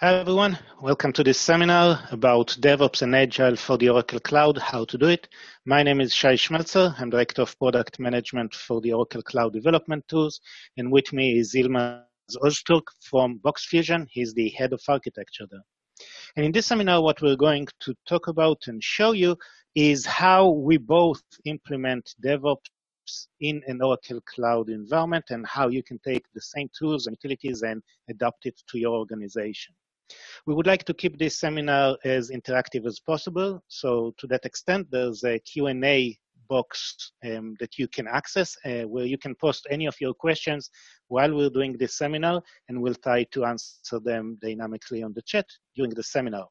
Hi everyone, welcome to this seminar about DevOps and Agile for the Oracle Cloud, how to do it. My name is Shay Shmeltzer, I'm Director of Product Management for the Oracle Cloud Development Tools, and with me is Yilmaz Ozturk from Boxfusion. He's the Head of Architecture there. And in this seminar, what we're going to talk about and show you is how we both implement DevOps in an Oracle Cloud environment and how you can take the same tools and utilities and adapt it to your organization. We would like to keep this seminar as interactive as possible. So to that extent, there's a Q&A box um, that you can access uh, where you can post any of your questions while we're doing this seminar and we'll try to answer them dynamically on the chat during the seminar.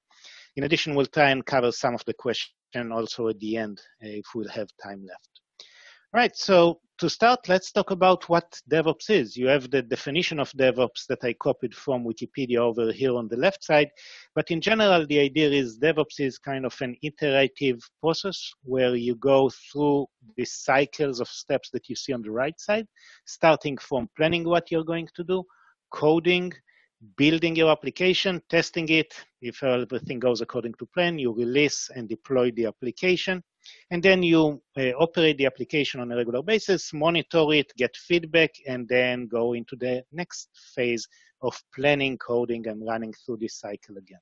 In addition, we'll try and cover some of the questions also at the end uh, if we'll have time left. Right, so to start, let's talk about what DevOps is. You have the definition of DevOps that I copied from Wikipedia over here on the left side. But in general, the idea is DevOps is kind of an iterative process where you go through the cycles of steps that you see on the right side, starting from planning what you're going to do, coding, building your application, testing it. If everything goes according to plan, you release and deploy the application and then you uh, operate the application on a regular basis, monitor it, get feedback, and then go into the next phase of planning, coding, and running through this cycle again.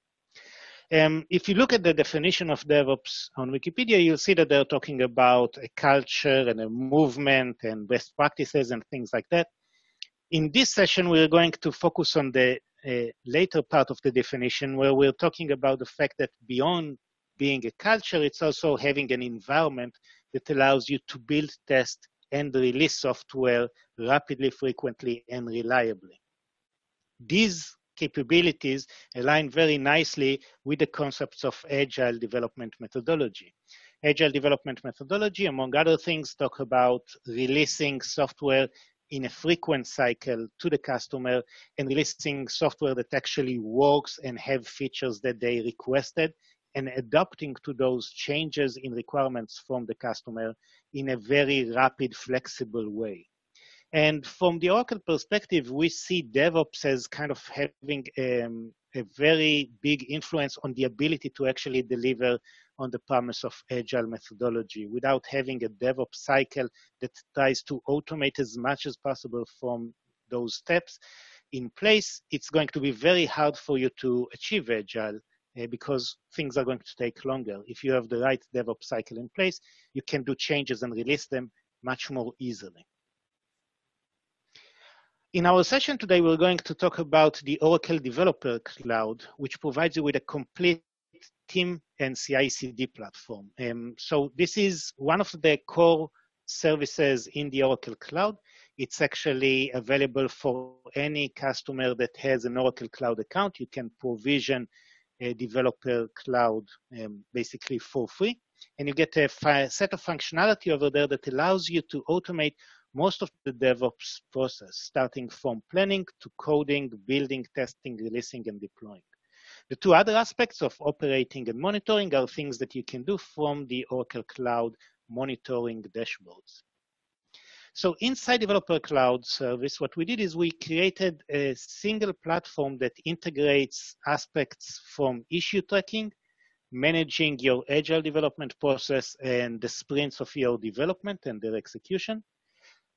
Um, if you look at the definition of DevOps on Wikipedia, you'll see that they're talking about a culture and a movement and best practices and things like that. In this session, we're going to focus on the uh, later part of the definition where we're talking about the fact that beyond being a culture, it's also having an environment that allows you to build, test, and release software rapidly, frequently, and reliably. These capabilities align very nicely with the concepts of agile development methodology. Agile development methodology, among other things, talk about releasing software in a frequent cycle to the customer and releasing software that actually works and have features that they requested and adapting to those changes in requirements from the customer in a very rapid, flexible way. And from the Oracle perspective, we see DevOps as kind of having um, a very big influence on the ability to actually deliver on the promise of agile methodology without having a DevOps cycle that tries to automate as much as possible from those steps in place. It's going to be very hard for you to achieve agile because things are going to take longer. If you have the right DevOps cycle in place, you can do changes and release them much more easily. In our session today, we're going to talk about the Oracle Developer Cloud, which provides you with a complete team and CI/CD platform. Um, so this is one of the core services in the Oracle Cloud. It's actually available for any customer that has an Oracle Cloud account. You can provision a developer cloud um, basically for free. And you get a set of functionality over there that allows you to automate most of the DevOps process, starting from planning to coding, building, testing, releasing, and deploying. The two other aspects of operating and monitoring are things that you can do from the Oracle Cloud monitoring dashboards. So inside Developer Cloud Service, what we did is we created a single platform that integrates aspects from issue tracking, managing your agile development process and the sprints of your development and their execution,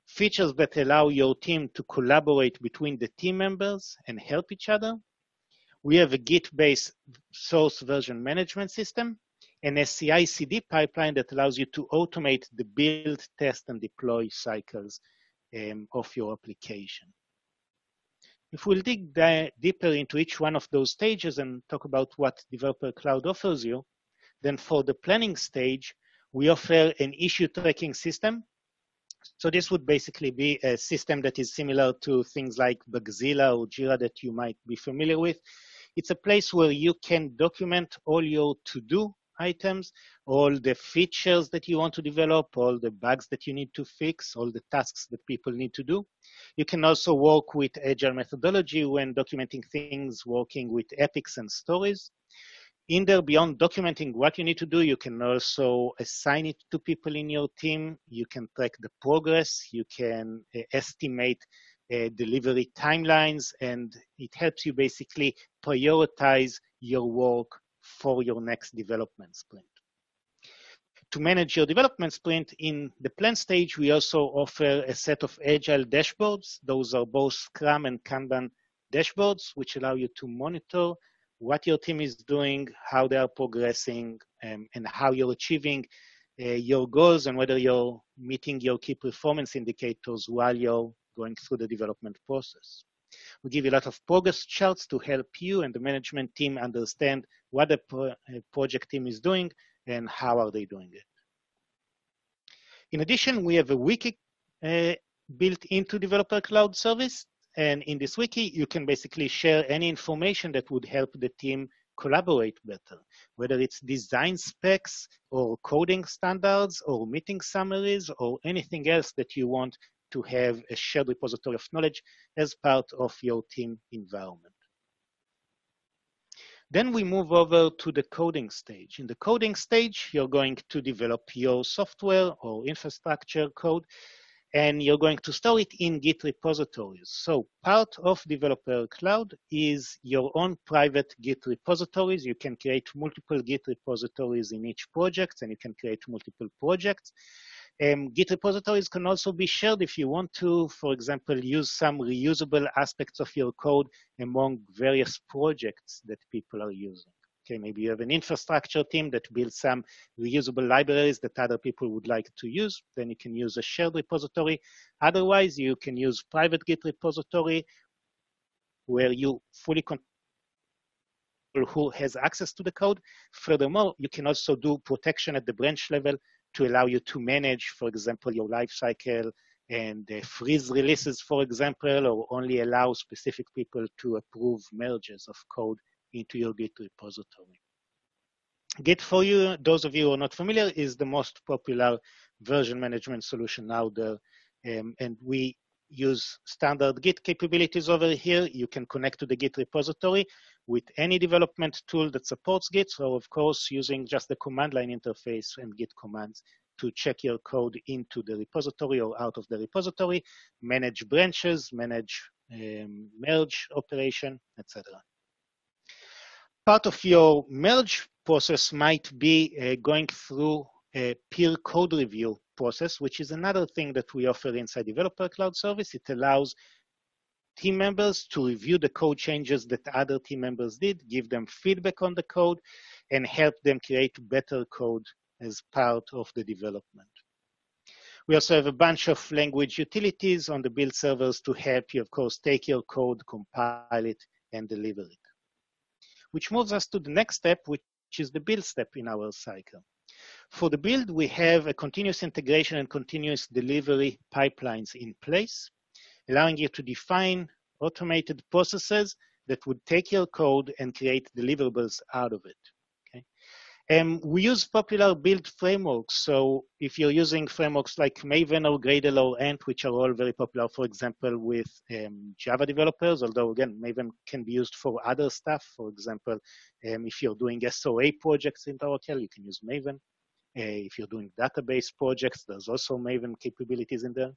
features that allow your team to collaborate between the team members and help each other. We have a Git-based source version management system and a CI/CD pipeline that allows you to automate the build, test, and deploy cycles um, of your application. If we'll dig deeper into each one of those stages and talk about what Developer Cloud offers you, then for the planning stage, we offer an issue tracking system. So this would basically be a system that is similar to things like Bugzilla or Jira that you might be familiar with. It's a place where you can document all your to-do items, all the features that you want to develop, all the bugs that you need to fix, all the tasks that people need to do. You can also work with agile methodology when documenting things, working with epics and stories. In there, beyond documenting what you need to do, you can also assign it to people in your team. You can track the progress. You can uh, estimate uh, delivery timelines, and it helps you basically prioritize your work for your next development sprint. To manage your development sprint in the plan stage, we also offer a set of agile dashboards. Those are both Scrum and Kanban dashboards, which allow you to monitor what your team is doing, how they are progressing, um, and how you're achieving uh, your goals and whether you're meeting your key performance indicators while you're going through the development process. We give you a lot of progress charts to help you and the management team understand what the pro uh, project team is doing and how are they doing it. In addition, we have a wiki uh, built into Developer Cloud Service. And in this wiki, you can basically share any information that would help the team collaborate better, whether it's design specs or coding standards or meeting summaries or anything else that you want to have a shared repository of knowledge as part of your team environment. Then we move over to the coding stage. In the coding stage, you're going to develop your software or infrastructure code and you're going to store it in Git repositories. So part of Developer Cloud is your own private Git repositories. You can create multiple Git repositories in each project, and you can create multiple projects. Um, Git repositories can also be shared if you want to, for example, use some reusable aspects of your code among various projects that people are using. Okay, maybe you have an infrastructure team that builds some reusable libraries that other people would like to use. Then you can use a shared repository. Otherwise, you can use private Git repository where you fully control who has access to the code. Furthermore, you can also do protection at the branch level to allow you to manage, for example, your life cycle and uh, freeze releases, for example, or only allow specific people to approve merges of code into your Git repository. Git for you, those of you who are not familiar, is the most popular version management solution out there. Um, and we use standard Git capabilities over here. You can connect to the Git repository with any development tool that supports Git, So of course, using just the command line interface and Git commands to check your code into the repository or out of the repository, manage branches, manage um, merge operation, etc part of your merge process might be uh, going through a peer code review process, which is another thing that we offer inside Developer Cloud Service. It allows team members to review the code changes that other team members did, give them feedback on the code, and help them create better code as part of the development. We also have a bunch of language utilities on the build servers to help you, of course, take your code, compile it, and deliver it which moves us to the next step, which is the build step in our cycle. For the build, we have a continuous integration and continuous delivery pipelines in place, allowing you to define automated processes that would take your code and create deliverables out of it. Um, we use popular build frameworks. So if you're using frameworks like Maven or Gradle or Ant, which are all very popular, for example, with um, Java developers, although again, Maven can be used for other stuff. For example, um, if you're doing SOA projects in RTL, you can use Maven. If you're doing database projects, there's also Maven capabilities in there.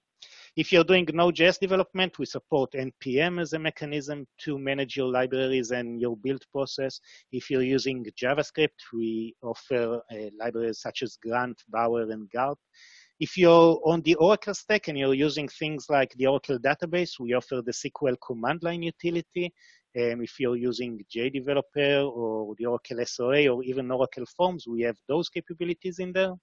If you're doing Node.js development, we support NPM as a mechanism to manage your libraries and your build process. If you're using JavaScript, we offer uh, libraries such as Grunt, Bower, and Gulp. If you're on the Oracle stack and you're using things like the Oracle database, we offer the SQL command line utility um, if you're using JDeveloper or the Oracle SOA or even Oracle Forms, we have those capabilities in there.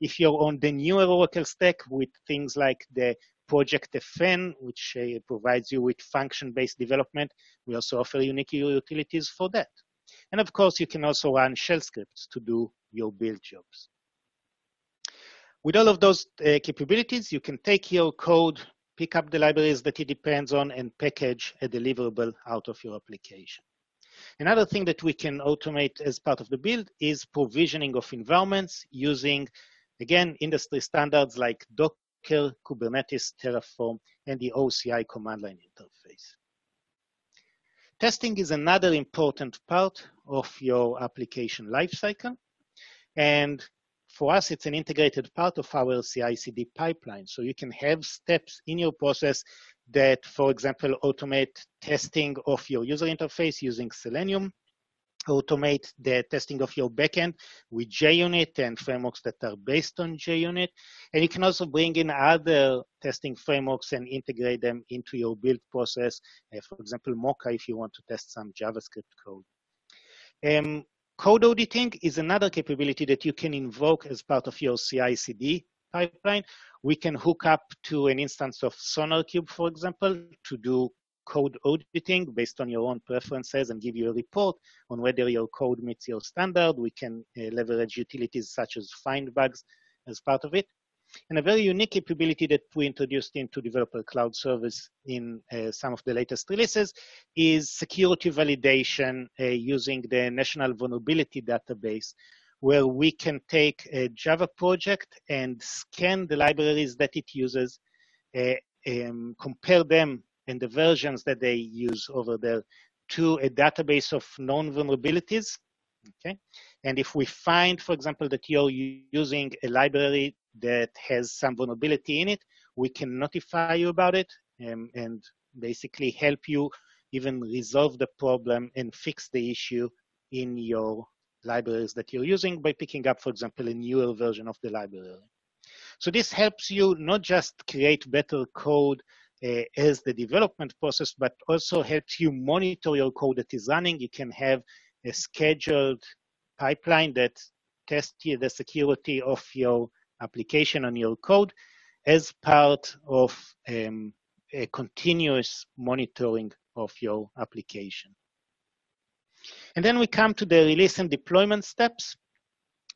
If you're on the newer Oracle stack with things like the Project FN, which uh, provides you with function-based development, we also offer unique utilities for that. And of course, you can also run shell scripts to do your build jobs. With all of those uh, capabilities, you can take your code pick up the libraries that it depends on, and package a deliverable out of your application. Another thing that we can automate as part of the build is provisioning of environments using, again, industry standards like Docker, Kubernetes, Terraform, and the OCI command line interface. Testing is another important part of your application lifecycle. And for us, it's an integrated part of our CI/CD pipeline. So you can have steps in your process that, for example, automate testing of your user interface using Selenium, automate the testing of your backend with JUnit and frameworks that are based on JUnit. And you can also bring in other testing frameworks and integrate them into your build process. Uh, for example, Mocha, if you want to test some JavaScript code. Um, code auditing is another capability that you can invoke as part of your CI/CD pipeline. We can hook up to an instance of SonarQube, for example, to do code auditing based on your own preferences and give you a report on whether your code meets your standard. We can uh, leverage utilities such as FindBugs as part of it. And a very unique capability that we introduced into Developer Cloud Service in uh, some of the latest releases is security validation uh, using the National Vulnerability Database, where we can take a Java project and scan the libraries that it uses, uh, um, compare them and the versions that they use over there to a database of known vulnerabilities. Okay, and if we find, for example, that you're using a library that has some vulnerability in it, we can notify you about it um, and basically help you even resolve the problem and fix the issue in your libraries that you're using by picking up, for example, a newer version of the library. So this helps you not just create better code uh, as the development process, but also helps you monitor your code that is running. You can have a scheduled pipeline that tests the security of your application on your code as part of um, a continuous monitoring of your application. And then we come to the release and deployment steps.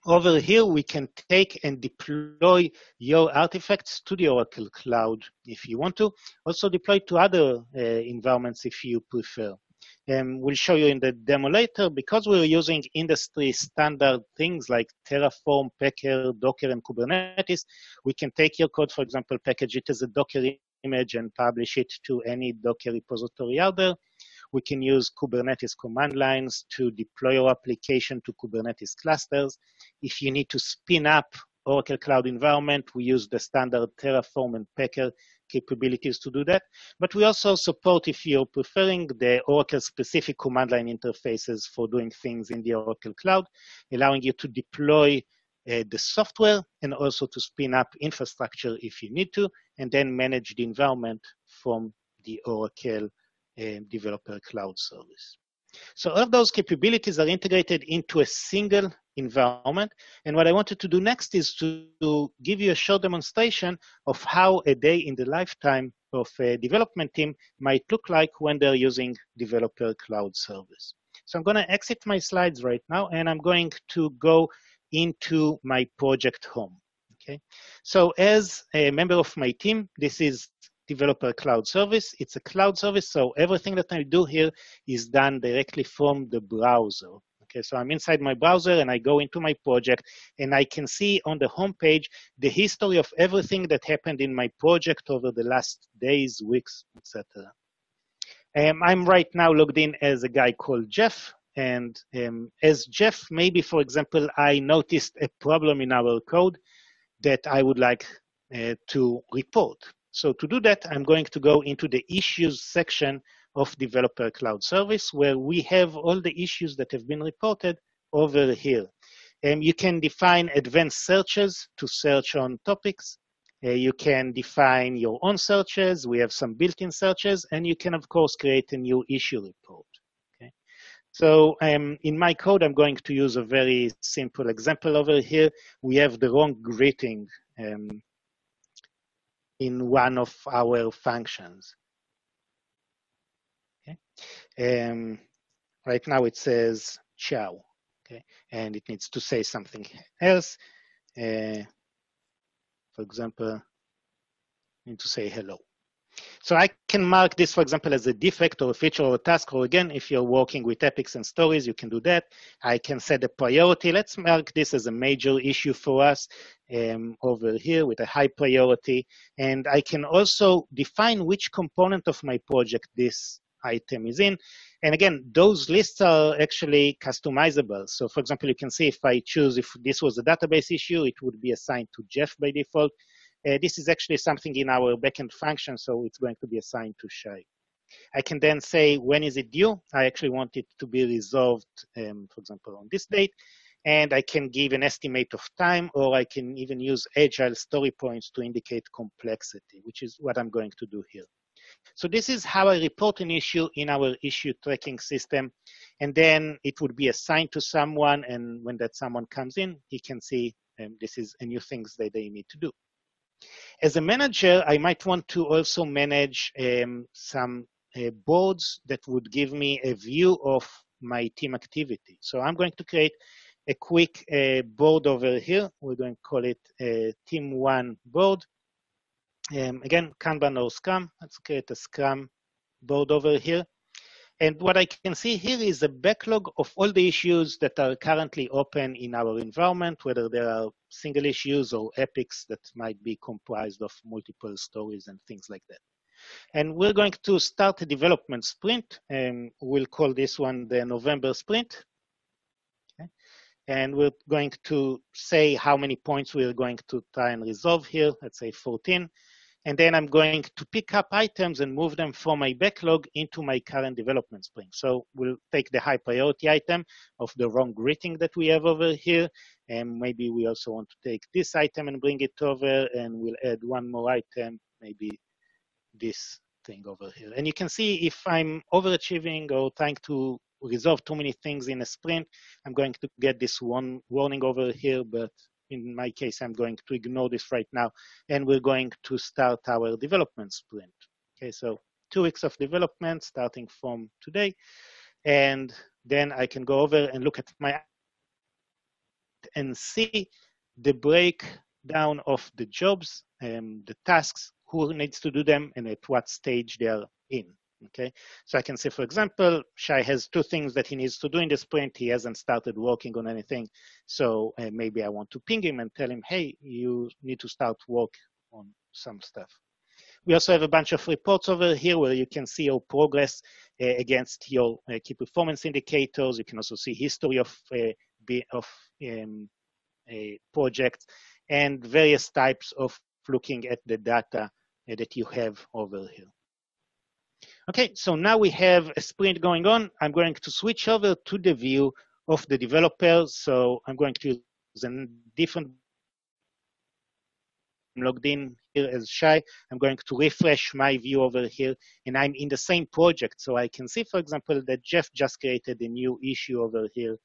Over here, we can take and deploy your artifacts to the Oracle Cloud if you want to. Also deploy to other uh, environments if you prefer. Um, we'll show you in the demo later, because we're using industry standard things like Terraform, Packer, Docker, and Kubernetes, we can take your code, for example, package it as a Docker image and publish it to any Docker repository out there. We can use Kubernetes command lines to deploy your application to Kubernetes clusters. If you need to spin up Oracle Cloud environment, we use the standard Terraform and Packer capabilities to do that. But we also support, if you're preferring, the Oracle specific command line interfaces for doing things in the Oracle Cloud, allowing you to deploy uh, the software and also to spin up infrastructure if you need to, and then manage the environment from the Oracle developer cloud service. So all of those capabilities are integrated into a single environment. And what I wanted to do next is to, to, give you a short demonstration of how a day in the lifetime of a development team might look like when they're using developer cloud service. So I'm going to exit my slides right now, and I'm going to go into my project home. Okay. So as a member of my team, this is developer cloud service. It's a cloud service, so everything that I do here is done directly from the browser. Okay, so I'm inside my browser and I go into my project and I can see on the home page the history of everything that happened in my project over the last days, weeks, etc. Um, I'm right now logged in as a guy called Jeff. And um, as Jeff, maybe, for example, I noticed a problem in our code that I would like uh, to report. So to do that, I'm going to go into the issues section of Developer Cloud Service, where we have all the issues that have been reported over here. Um, you can define advanced searches to search on topics. Uh, you can define your own searches. We have some built-in searches, and you can, of course, create a new issue report. So um, in my code, I'm going to use a very simple example over here. We have the wrong greeting um, in one of our functions. Um, right now it says ciao, okay, and it needs to say something else. Uh, for example, need to say hello. So I can mark this, for example, as a defect or a feature or a task, or again, if you're working with epics and stories, you can do that. I can set a priority. Let's mark this as a major issue for us um, over here with a high priority. And I can also define which component of my project this item is in. And again, those lists are actually customizable. So for example, you can see if I choose if this was a database issue, it would be assigned to Jeff by default. Uh, this is actually something in our backend function, so it's going to be assigned to Shay. I can then say, when is it due? I actually want it to be resolved, um, for example, on this date. And I can give an estimate of time, or I can even use agile story points to indicate complexity, which is what I'm going to do here. So this is how I report an issue in our issue tracking system. And then it would be assigned to someone. And when that someone comes in, he can see um, this is a new things that they need to do. As a manager, I might want to also manage um, some uh, boards that would give me a view of my team activity. So I'm going to create a quick uh, board over here. We're going to call it a Team 1 board. Um, again, Kanban or Scrum. Let's create a Scrum board over here. And what I can see here is a backlog of all the issues that are currently open in our environment, whether there are single issues or epics that might be comprised of multiple stories and things like that. And we're going to start a development sprint, and we'll call this one the November sprint. And we're going to say how many points we're going to try and resolve here, let's say 14. And then I'm going to pick up items and move them from my backlog into my current development sprint. So we'll take the high priority item of the wrong greeting that we have over here. And maybe we also want to take this item and bring it over and we'll add one more item, maybe this thing over here. And you can see if I'm overachieving or trying to resolve too many things in a sprint, I'm going to get this one warning over here, but in my case, I'm going to ignore this right now, and we're going to start our development sprint. Okay, so two weeks of development starting from today, and then I can go over and look at my and see the breakdown of the jobs, and the tasks who needs to do them and at what stage they are in. Okay, so I can say, for example, Shay has two things that he needs to do in the sprint. He hasn't started working on anything. So uh, maybe I want to ping him and tell him, hey, you need to start work on some stuff. We also have a bunch of reports over here where you can see your progress uh, against your uh, key performance indicators. You can also see history of, uh, of um, projects and various types of looking at the data uh, that you have over here. Okay, so now we have a sprint going on. I'm going to switch over to the view of the developer. So I'm going to use a different I'm logged in here as Shay. I'm going to refresh my view over here, and I'm in the same project. So I can see, for example, that Jeff just created a new issue over here.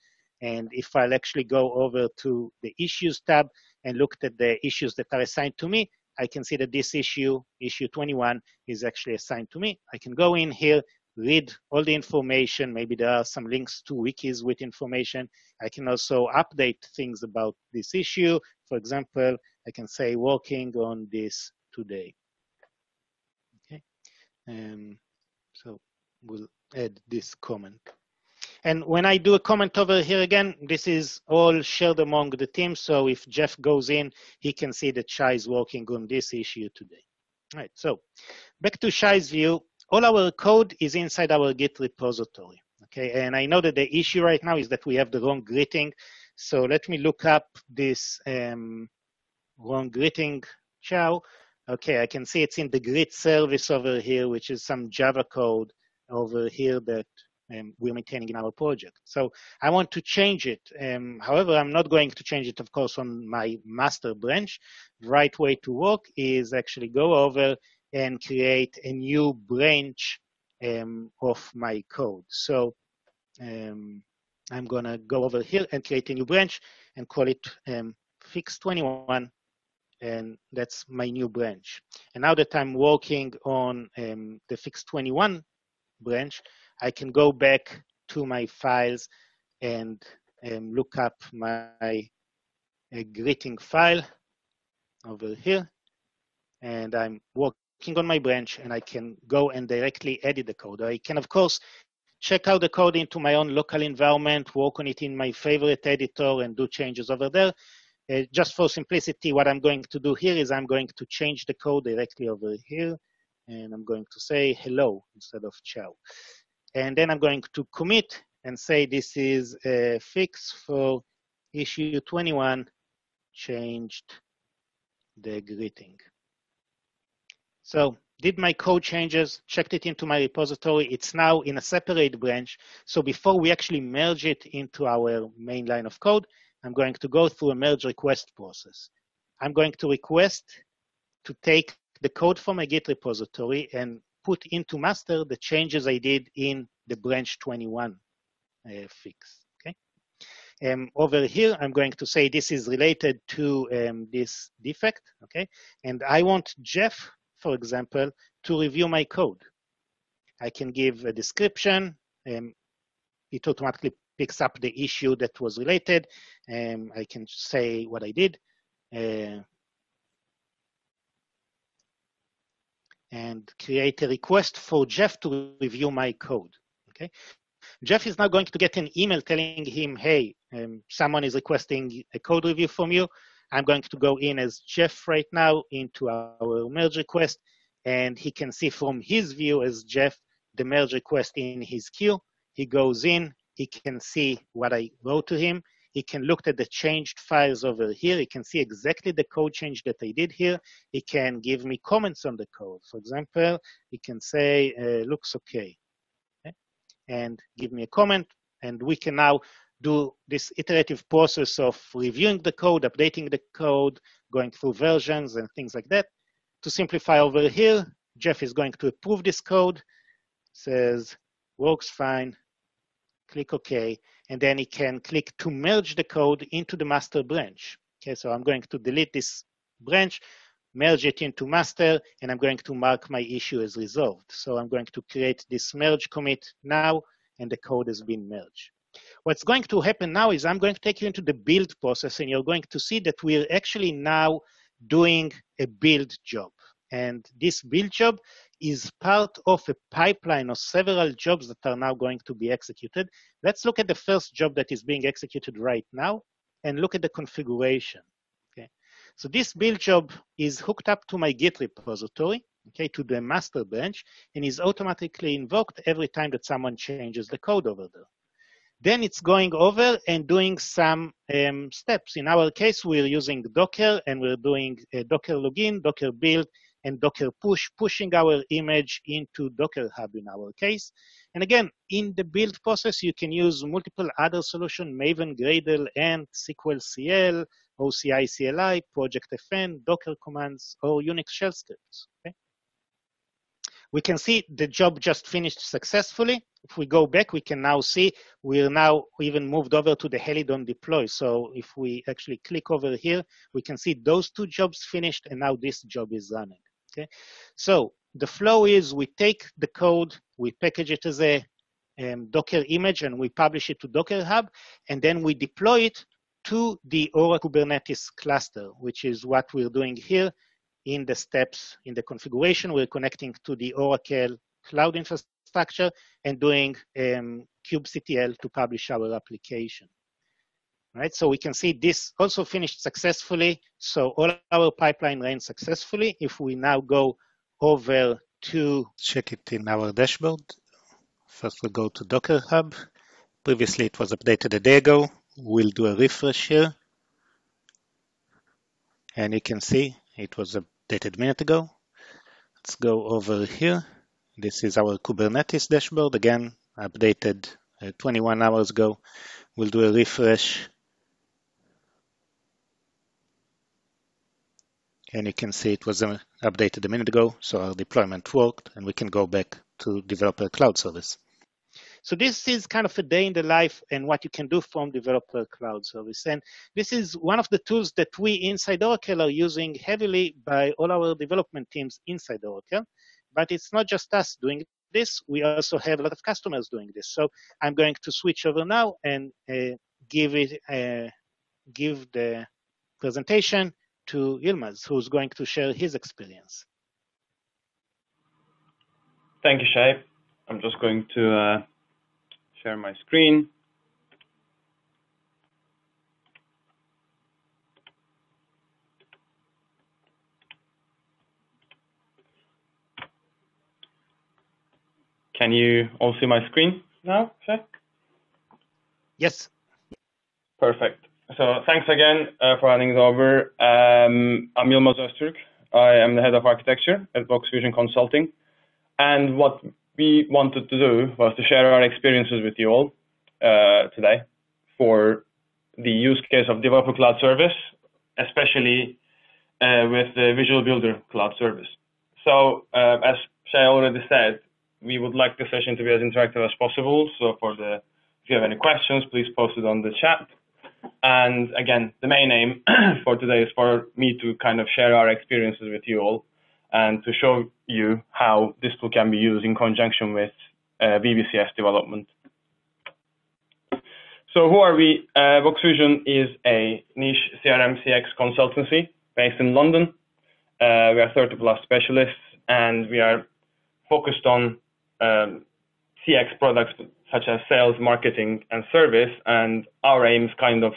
And if I'll actually go over to the Issues tab and looked at the issues that are assigned to me, I can see that this issue, issue 21, is actually assigned to me. I can go in here, read all the information. Maybe there are some links to wikis with information. I can also update things about this issue. For example, I can say working on this today. Okay, um, so we'll add this comment. And when I do a comment over here again, this is all shared among the team. So if Jeff goes in, he can see that Shay is working on this issue today. All right, so back to Shay's view, all our code is inside our Git repository. Okay, and I know that the issue right now is that we have the wrong greeting. So let me look up this um, wrong greeting ciao. Okay, I can see it's in the grid service over here, which is some Java code over here that um, we're maintaining in our project. So I want to change it. Um, however, I'm not going to change it, of course, on my master branch. The right way to work is actually go over and create a new branch um, of my code. So um, I'm going to go over here and create a new branch and call it um, fix21 and that's my new branch. And now that I'm working on um, the fix21 branch, I can go back to my files and um, look up my uh, greeting file over here. And I'm working on my branch and I can go and directly edit the code. I can, of course, check out the code into my own local environment, work on it in my favorite editor and do changes over there. Uh, just for simplicity, what I'm going to do here is I'm going to change the code directly over here and I'm going to say hello instead of ciao. And then I'm going to commit and say this is a fix for issue 21 changed the greeting. So did my code changes, checked it into my repository. It's now in a separate branch. So before we actually merge it into our main line of code, I'm going to go through a merge request process. I'm going to request to take the code from a Git repository and put into master the changes I did in the branch 21 uh, fix. Okay. Um, over here, I'm going to say this is related to um, this defect. Okay. And I want Jeff, for example, to review my code. I can give a description. Um, it automatically picks up the issue that was related. Um, I can say what I did. Uh, and create a request for Jeff to review my code. Okay. Jeff is now going to get an email telling him, hey, um, someone is requesting a code review from you. I'm going to go in as Jeff right now into our merge request, and he can see from his view as Jeff the merge request in his queue. He goes in, he can see what I wrote to him, he can look at the changed files over here. He can see exactly the code change that I did here. He can give me comments on the code. For example, he can say, uh, looks okay, okay, and give me a comment. And we can now do this iterative process of reviewing the code, updating the code, going through versions and things like that. To simplify over here, Jeff is going to approve this code, says works fine, click OK, and then he can click to merge the code into the master branch. Okay, so I'm going to delete this branch, merge it into master, and I'm going to mark my issue as resolved. So I'm going to create this merge commit now, and the code has been merged. What's going to happen now is I'm going to take you into the build process, and you're going to see that we're actually now doing a build job. And this build job is part of a pipeline of several jobs that are now going to be executed. Let's look at the first job that is being executed right now and look at the configuration. Okay, so this build job is hooked up to my Git repository, okay, to the master branch, and is automatically invoked every time that someone changes the code over there. Then it's going over and doing some um, steps. In our case, we're using Docker and we're doing a Docker login, Docker build, and Docker push, pushing our image into Docker Hub in our case. And again, in the build process, you can use multiple other solutions, Maven, Gradle, and SQLcl, OCI CLI, Project FN, Docker commands, or Unix shell scripts. Okay? We can see the job just finished successfully. If we go back, we can now see we're now even moved over to the Helidon deploy. So if we actually click over here, we can see those two jobs finished and now this job is running. Okay, so the flow is we take the code, we package it as a um, Docker image, and we publish it to Docker Hub, and then we deploy it to the Aura Kubernetes cluster, which is what we're doing here in the steps in the configuration. We're connecting to the Oracle cloud infrastructure and doing um, kubectl to publish our application right? So we can see this also finished successfully. So all our pipeline ran successfully. If we now go over to check it in our dashboard, first we'll go to Docker Hub. Previously it was updated a day ago. We'll do a refresh here. And you can see it was updated a minute ago. Let's go over here. This is our Kubernetes dashboard. Again, updated uh, 21 hours ago. We'll do a refresh and you can see it was uh, updated a minute ago, so our deployment worked, and we can go back to developer cloud service. So this is kind of a day in the life and what you can do from developer cloud service. And this is one of the tools that we inside Oracle are using heavily by all our development teams inside Oracle. But it's not just us doing this. We also have a lot of customers doing this. So I'm going to switch over now and uh, give it, uh, give the presentation to Yilmaz, who's going to share his experience. Thank you, Shay. I'm just going to uh, share my screen. Can you all see my screen now, Shay? Yes. Perfect. So thanks again uh, for handing it over. Um, I'm Yilmaz Öztürk. I am the head of architecture at Boxfusion Consulting. And what we wanted to do was to share our experiences with you all uh, today for the use case of Developer Cloud Service, especially uh, with the Visual Builder Cloud Service. So uh, as Shay already said, we would like the session to be as interactive as possible. So for the, if you have any questions, please post it on the chat. And again, the main aim for today is for me to kind of share our experiences with you all and to show you how this tool can be used in conjunction with uh, VBCS development. So who are we? Uh, is a niche CRM CX consultancy based in London. Uh, we are 30 plus specialists and we are focused on um, CX products such as sales, marketing, and service. And our aim is kind of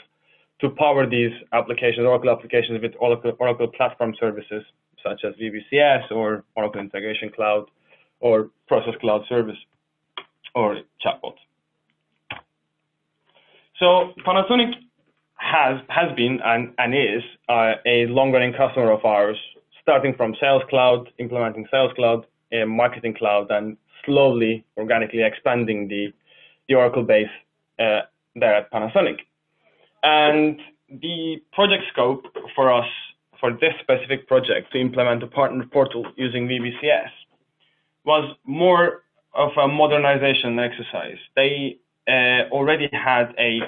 to power these applications, Oracle applications with Oracle, Oracle platform services such as VBCS or Oracle Integration Cloud or Process Cloud Service or chatbot. So Panasonic has has been and, and is uh, a long-running customer of ours, starting from Sales Cloud, implementing Sales Cloud, uh, Marketing Cloud, and slowly, organically expanding the, the Oracle base uh, there at Panasonic. And the project scope for us for this specific project to implement a partner portal using VBCS was more of a modernization exercise. They uh, already had a,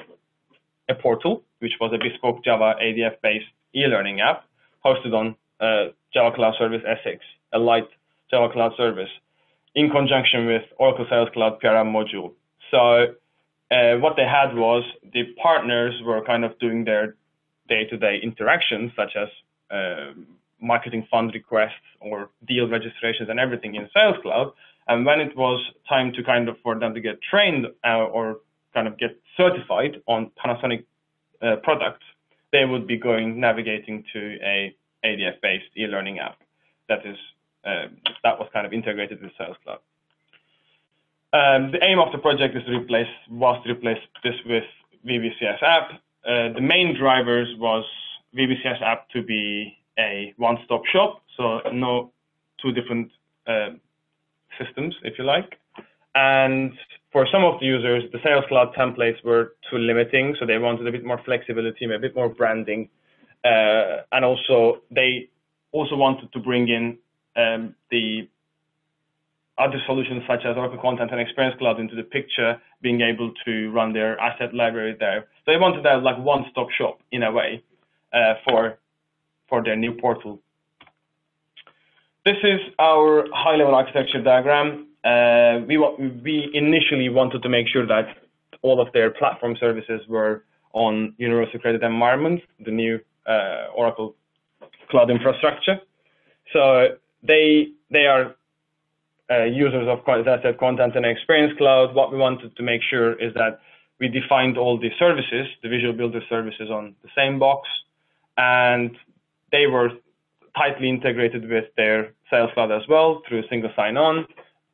a portal, which was a bespoke Java ADF-based e-learning app hosted on uh, Java Cloud Service SX, a light Java Cloud Service, in conjunction with Oracle Sales Cloud PRM module. So uh, what they had was the partners were kind of doing their day-to-day interactions, such as uh, marketing fund requests or deal registrations and everything in Sales Cloud. And when it was time to kind of for them to get trained uh, or kind of get certified on Panasonic uh, products, they would be going navigating to a ADF-based e-learning app that is uh, that was kind of integrated with Sales Cloud. Um, the aim of the project is to replace was to replace this with VBCS app. Uh, the main drivers was VBCS app to be a one-stop shop, so no two different uh, systems, if you like. And for some of the users, the Sales Cloud templates were too limiting, so they wanted a bit more flexibility, a bit more branding, uh, and also they also wanted to bring in um, the other solutions such as Oracle Content and Experience Cloud into the picture, being able to run their asset library there. So they wanted that like one-stop shop in a way uh, for for their new portal. This is our high-level architecture diagram. Uh, we we initially wanted to make sure that all of their platform services were on universal credit environment, the new uh, Oracle Cloud infrastructure. So they they are uh, users of, I said, content and experience cloud. What we wanted to make sure is that we defined all the services, the Visual Builder services on the same box, and they were tightly integrated with their Sales Cloud as well through single sign-on,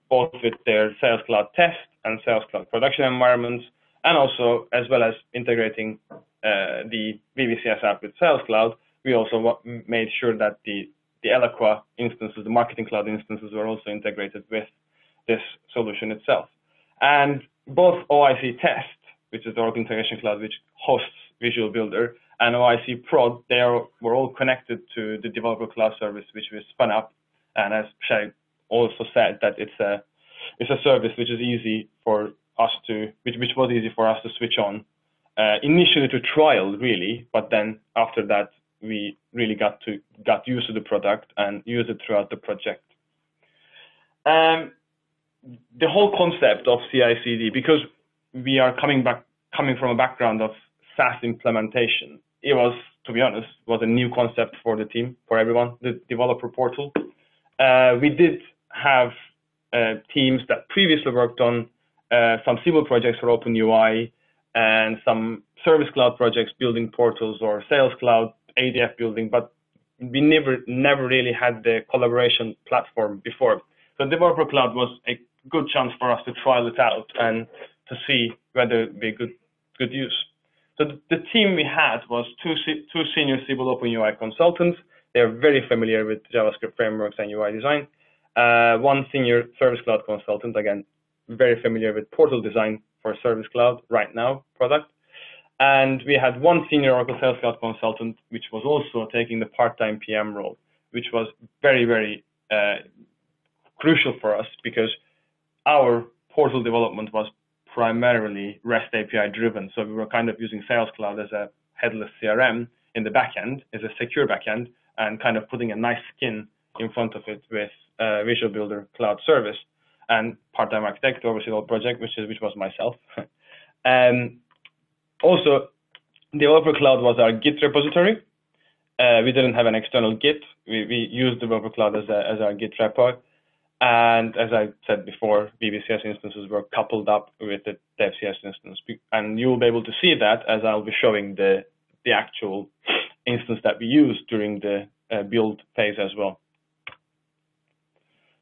both with their Sales Cloud test and Sales Cloud production environments, and also as well as integrating uh, the VBCS app with Sales Cloud. We also made sure that the the Eloqua instances, the Marketing Cloud instances were also integrated with this solution itself. And both OIC Test, which is the Oracle Integration Cloud, which hosts Visual Builder, and OIC Prod, they are, were all connected to the Developer Cloud Service, which we spun up. And as Shay also said, that it's a it's a service which is easy for us to, which, which was easy for us to switch on. Uh, initially to trial, really, but then after that, we really got to got used to the product and use it throughout the project. Um, the whole concept of CI/CD, because we are coming back coming from a background of SaaS implementation, it was, to be honest, was a new concept for the team, for everyone, the developer portal. Uh, we did have uh, teams that previously worked on uh, some Siebel projects for OpenUI and some Service Cloud projects building portals or Sales Cloud ADF building, but we never never really had the collaboration platform before. So Developer Cloud was a good chance for us to trial it out and to see whether it would be good good use. So the, the team we had was two two senior Open UI consultants. They're very familiar with JavaScript frameworks and UI design. Uh, one senior Service Cloud consultant, again, very familiar with portal design for Service Cloud RightNow product. And we had one senior Oracle Sales Cloud consultant, which was also taking the part-time PM role, which was very, very uh, crucial for us because our portal development was primarily REST API driven. So we were kind of using Sales Cloud as a headless CRM in the backend, as a secure backend, and kind of putting a nice skin in front of it with uh, Visual Builder Cloud Service and part-time architect oversee the whole project, which is which was myself. um, also, Developer Cloud was our Git repository. Uh, we didn't have an external Git. We, we used Developer Cloud as, a, as our Git repo. And as I said before, VBCS instances were coupled up with the DevCS instance. And you'll be able to see that as I'll be showing the, the actual instance that we used during the uh, build phase as well.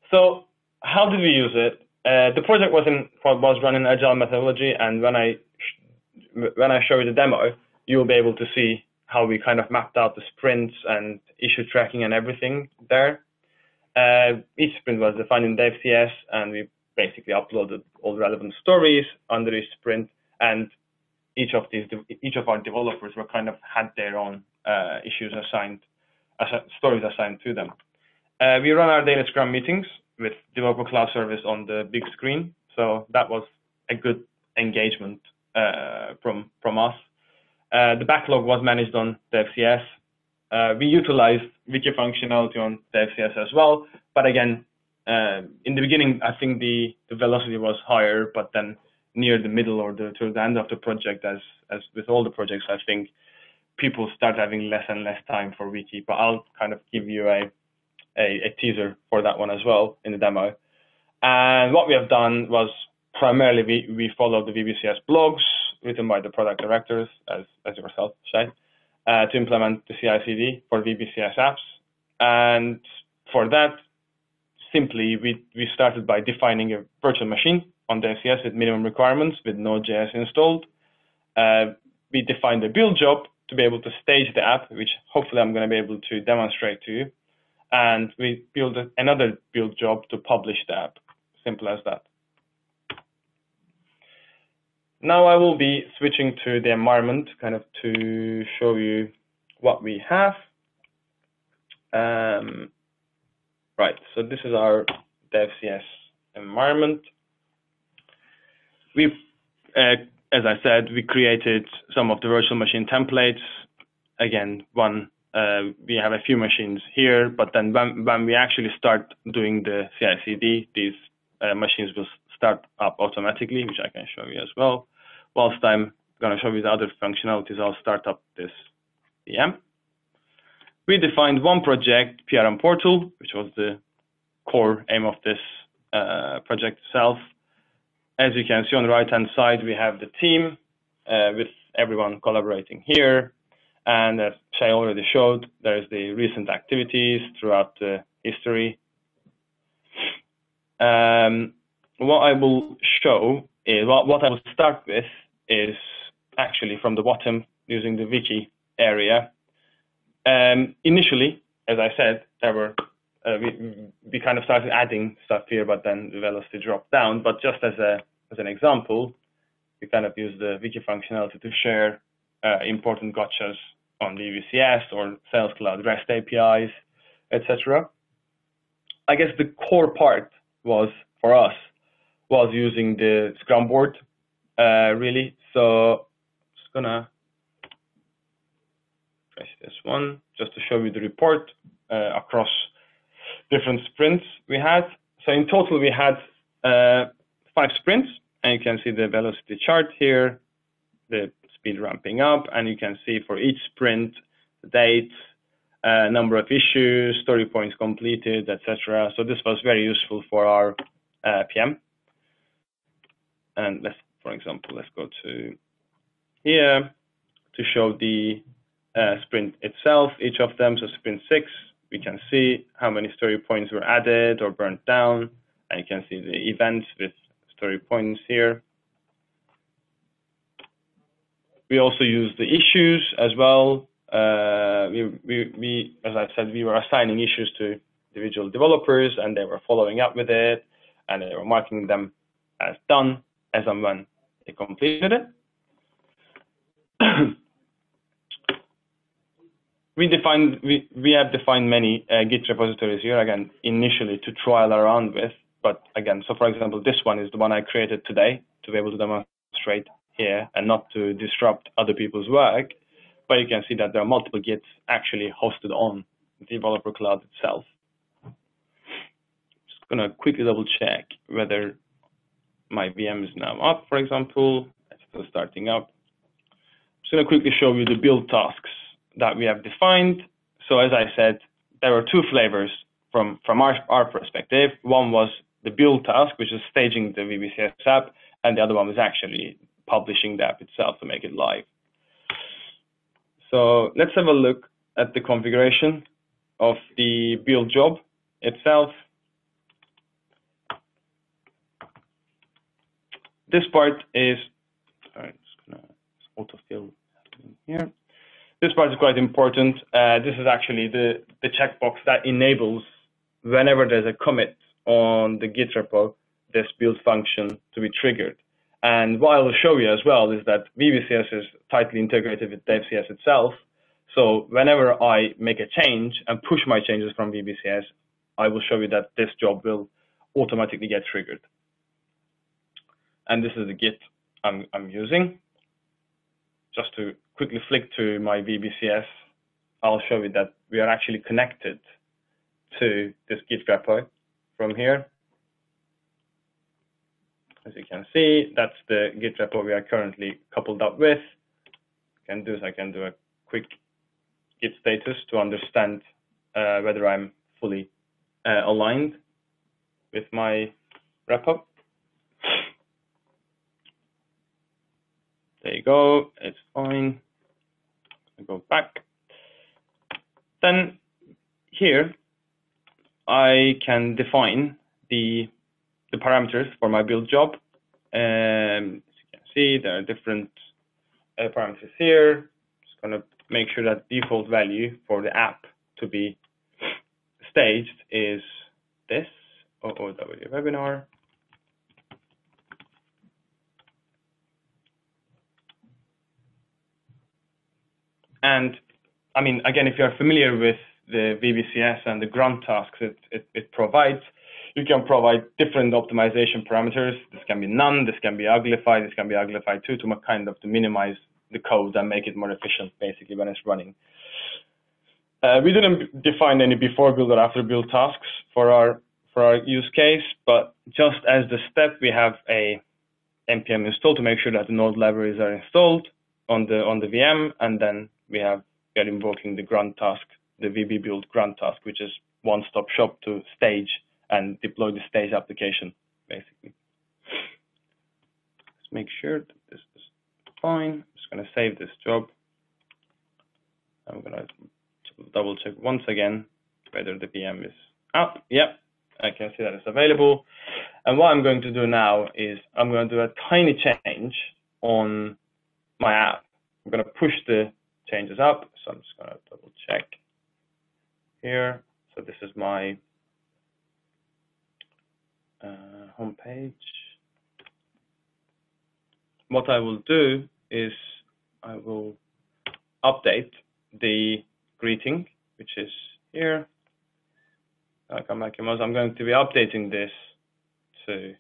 So how did we use it? Uh, the project was in was run in agile methodology, and when I when I show you the demo, you'll be able to see how we kind of mapped out the sprints and issue tracking and everything there. Uh, each sprint was defined in DevCS, and we basically uploaded all relevant stories under each sprint, and each of these each of our developers were kind of had their own uh, issues assigned, stories assigned to them. Uh, we run our daily Scrum meetings with Developer Cloud Service on the big screen, so that was a good engagement from from us. Uh, the backlog was managed on DevCS. Uh, we utilized wiki functionality on the DevCS as well, but again, uh, in the beginning, I think the, the velocity was higher, but then near the middle or the, to the end of the project, as as with all the projects, I think people start having less and less time for wiki. But I'll kind of give you a teaser for that one as well in the demo. And what we have done was primarily we, we followed the VBCS blogs written by the product directors, as, as yourself said, uh, to implement the CI/CD for VBCS apps. And for that, simply we, we started by defining a virtual machine on the SES with minimum requirements with Node.js installed. Uh, we defined a build job to be able to stage the app, which hopefully I'm going to be able to demonstrate to you and we build another build job to publish the app. Simple as that. Now I will be switching to the environment kind of to show you what we have. Um, right, so this is our DevCS environment. We, uh, as I said, we created some of the virtual machine templates. Again, one uh, we have a few machines here, but then when, when we actually start doing the CI/CD, these uh, machines will start up automatically, which I can show you as well. Whilst I'm going to show you the other functionalities, I'll start up this VM. We defined one project, PRM Portal, which was the core aim of this uh, project itself. As you can see on the right-hand side, we have the team uh, with everyone collaborating here. And as Shay already showed, there's the recent activities throughout the history. Um, what I will show is what, what I will start with is actually from the bottom using the wiki area. Um, initially, as I said, there were uh, we, we kind of started adding stuff here, but then the velocity dropped down. But just as a as an example, we kind of use the wiki functionality to share uh, important gotchas on VBCS or Sales Cloud REST APIs, etc. I guess the core part was for us was using the Scrum board, uh, really. So just gonna press this one just to show you the report uh, across different sprints we had. So in total, we had uh, five sprints, and you can see the velocity chart here, the speed ramping up, and you can see for each sprint the dates, uh, number of issues, story points completed, etc. So this was very useful for our uh, PM. And let's, for example, let's go to here to show the uh, sprint itself, each of them. So sprint six, we can see how many story points were added or burnt down, And you can see the events with story points here. We also use the issues as well. Uh, we, we, we, as I said, we were assigning issues to individual developers and they were following up with it and they were marking them as done as and when they completed it. we defined we, we have defined many uh, Git repositories here again initially to trial around with, but again, so for example, this one is the one I created today to be able to demonstrate here and not to disrupt other people's work. But you can see that there are multiple Gits actually hosted on the developer cloud itself. Just gonna quickly double check whether my VM is now up, for example. It's still starting up. I'm just gonna quickly show you the build tasks that we have defined. So as I said, there were two flavors from, from our, our perspective. One was the build task, which is staging the VBCS app, and the other one was actually publishing the app itself to make it live. So let's have a look at the configuration of the build job itself. This part is, sorry, just gonna autofill here. This part is quite important. Uh, this is actually the, the checkbox that enables whenever there's a commit on the Git repo, this build function to be triggered. And what I will show you as well is that VBCS is tightly integrated with DevCS itself. So whenever I make a change and push my changes from VBCS, I will show you that this job will automatically get triggered. And this is the Git I'm, I'm using. Just to quickly flick to my VBCS, I'll show you that we are actually connected to this Git repo from here. As you can see, that's the Git repo we are currently coupled up with. I can do is I can do a quick Git status to understand uh, whether I'm fully uh, aligned with my repo. There you go, it's fine. I go back. Then here, I can define the, the parameters for my build job. Um, as you can see, there are different uh, parameters here. Just to make sure that default value for the app to be staged is this, OOW webinar. And I mean, again, if you're familiar with the VBCS and the grunt tasks it, it, it, provides, you can provide different optimization parameters. This can be none, this can be uglified, this can be uglified too, to kind of to minimize the code and make it more efficient, basically, when it's running. Uh, we didn't define any before build or after build tasks for our for our use case, but just as the step, we have a npm install to make sure that the node libraries are installed on the on the VM, and then we are invoking the grunt task, the VB build grunt task, which is one-stop shop to stage and deploy the stage application, basically. Let's make sure that this is fine. I'm just going to save this job. I'm going to double check once again whether the VM is up. Yep, I can see that it's available. And what I'm going to do now is I'm going to do a tiny change on my app. I'm going to push the changes up. So I'm just going to double check here. So this is my uh, home page. What I will do is I will update the greeting, which is here. i come back in I'm going to be updating this to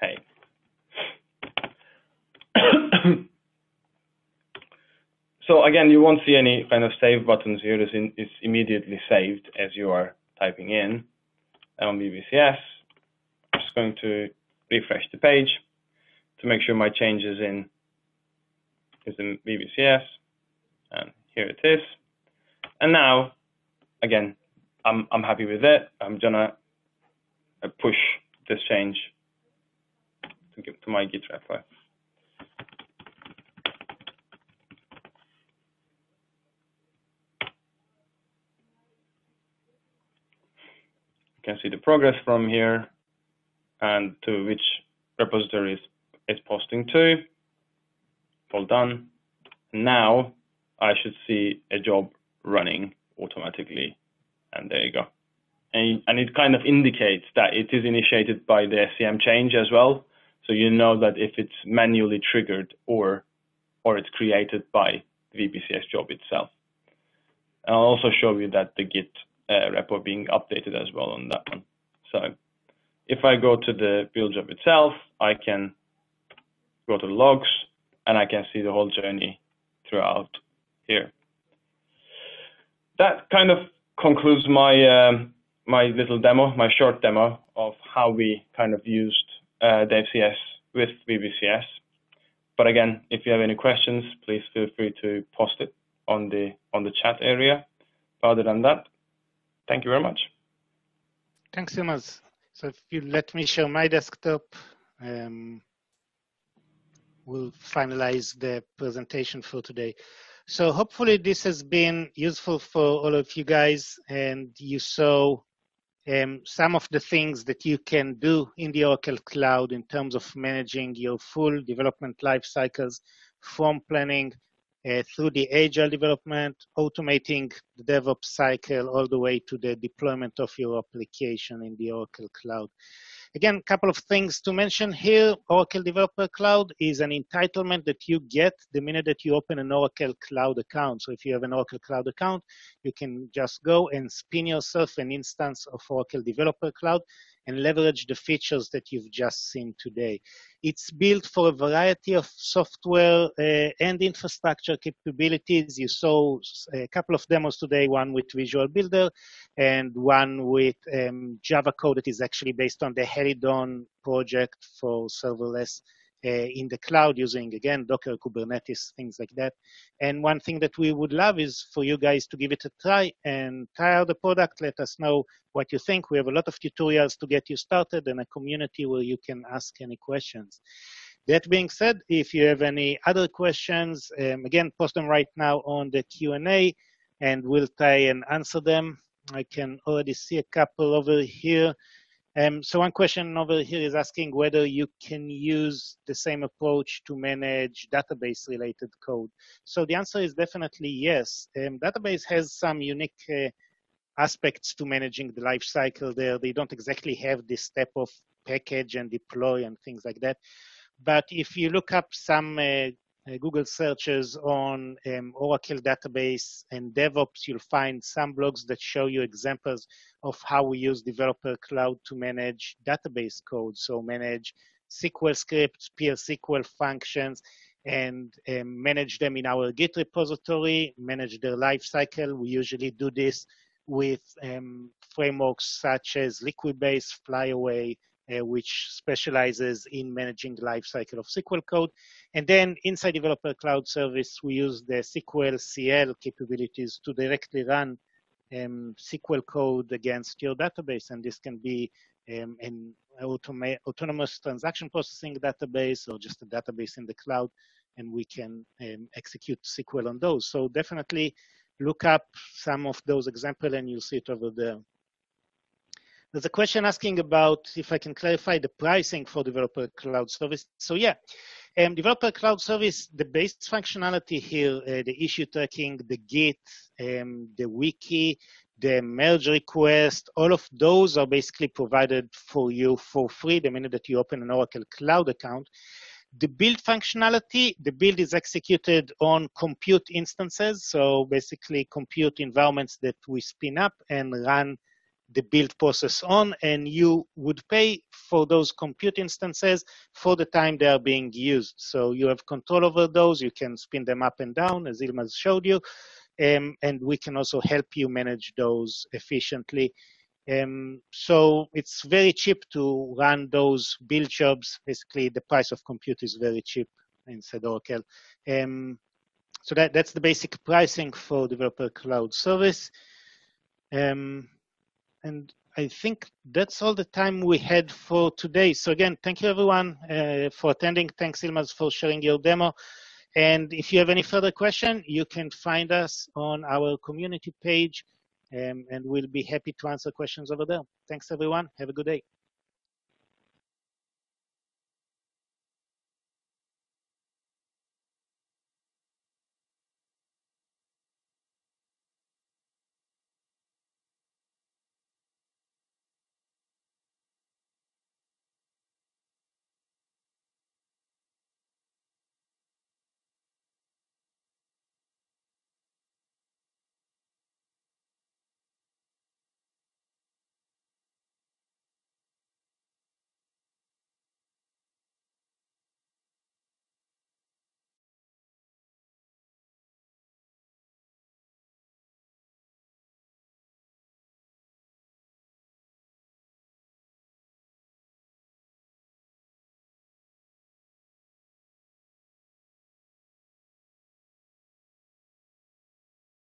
hey. So again, you won't see any kind of save buttons here. It's, in, it's immediately saved as you are typing in on VBCS, I'm just going to refresh the page to make sure my change is in is in VBCS, and here it is. And now, again, I'm I'm happy with it. I'm gonna uh, push this change to to my Git repo. Can see the progress from here and to which repository is, it's posting to. All done. Now I should see a job running automatically. And there you go. And, and it kind of indicates that it is initiated by the SCM change as well. So you know that if it's manually triggered or or it's created by the VBCS job itself. I'll also show you that the Git repo being updated as well on that one. So if I go to the build job itself, I can go to the logs and I can see the whole journey throughout here. That kind of concludes my um, my little demo, my short demo of how we kind of used uh, DevCS with VBCS. But again, if you have any questions, please feel free to post it on the on the chat area. Other than that, thank you very much. Thanks, Yilmaz. So if you let me share my desktop, um, we'll finalize the presentation for today. So hopefully this has been useful for all of you guys and you saw um, some of the things that you can do in the Oracle Cloud in terms of managing your full development life cycles from planning uh, through the agile development, automating the DevOps cycle all the way to the deployment of your application in the Oracle Cloud. Again, a couple of things to mention here. Oracle Developer Cloud is an entitlement that you get the minute that you open an Oracle Cloud account. So if you have an Oracle Cloud account, you can just go and spin yourself an instance of Oracle Developer Cloud and leverage the features that you've just seen today. It's built for a variety of software uh, and infrastructure capabilities. You saw a couple of demos today, one with Visual Builder and one with um, Java code that is actually based on the Helidon project for serverless uh, in the cloud using, again, Docker, Kubernetes, things like that. And one thing that we would love is for you guys to give it a try and try out the product. Let us know what you think. We have a lot of tutorials to get you started and a community where you can ask any questions. That being said, if you have any other questions, um, again, post them right now on the Q&A and we'll try and answer them. I can already see a couple over here. Um, so one question over here is asking whether you can use the same approach to manage database related code. So the answer is definitely yes. Um, database has some unique uh, aspects to managing the life cycle there. They don't exactly have this step of package and deploy and things like that. But if you look up some uh, Google searches on um, Oracle database and DevOps, you'll find some blogs that show you examples of how we use Developer Cloud to manage database code. So manage SQL scripts, PL/SQL functions, and um, manage them in our Git repository, manage their lifecycle. We usually do this with um, frameworks such as Liquibase, Flyway, uh, which specializes in managing the lifecycle of SQL code. And then inside Developer Cloud Service, we use the SQLcl capabilities to directly run um, SQL code against your database. And this can be um, an autonomous transaction processing database or just a database in the cloud, and we can um, execute SQL on those. So definitely look up some of those examples and you'll see it over there. There's a question asking about if I can clarify the pricing for Developer Cloud Service. So yeah, um, Developer Cloud Service, the base functionality here, uh, the issue tracking, the Git, um, the wiki, the merge request, all of those are basically provided for you for free the minute that you open an Oracle Cloud account. The build functionality, the build is executed on compute instances. So basically compute environments that we spin up and run the build process on and you would pay for those compute instances for the time they are being used. So you have control over those. You can spin them up and down as Yilmaz showed you. Um, and we can also help you manage those efficiently. Um, so it's very cheap to run those build jobs. Basically, the price of compute is very cheap inside Oracle. Um, so that, that's the basic pricing for Developer Cloud Service. Um, and I think that's all the time we had for today. So again, thank you everyone uh, for attending. Thanks Yilmaz for sharing your demo. And if you have any further question, you can find us on our community page um, and we'll be happy to answer questions over there. Thanks, everyone. Have a good day.